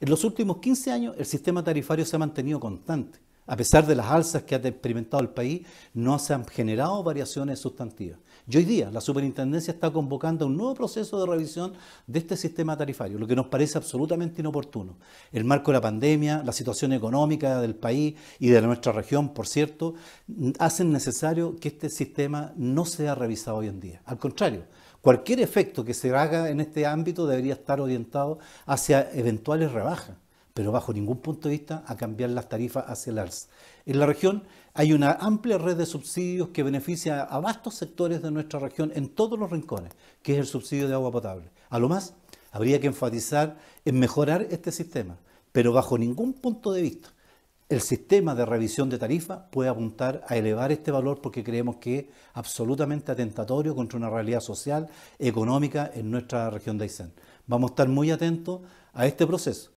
En los últimos 15 años el sistema tarifario se ha mantenido constante. A pesar de las alzas que ha experimentado el país, no se han generado variaciones sustantivas. Y hoy día la superintendencia está convocando un nuevo proceso de revisión de este sistema tarifario, lo que nos parece absolutamente inoportuno. El marco de la pandemia, la situación económica del país y de nuestra región, por cierto, hacen necesario que este sistema no sea revisado hoy en día. Al contrario, cualquier efecto que se haga en este ámbito debería estar orientado hacia eventuales rebajas pero bajo ningún punto de vista a cambiar las tarifas hacia el alza. En la región hay una amplia red de subsidios que beneficia a vastos sectores de nuestra región en todos los rincones, que es el subsidio de agua potable. A lo más, habría que enfatizar en mejorar este sistema, pero bajo ningún punto de vista el sistema de revisión de tarifa puede apuntar a elevar este valor porque creemos que es absolutamente atentatorio contra una realidad social, económica en nuestra región de Aysén. Vamos a estar muy atentos a este proceso.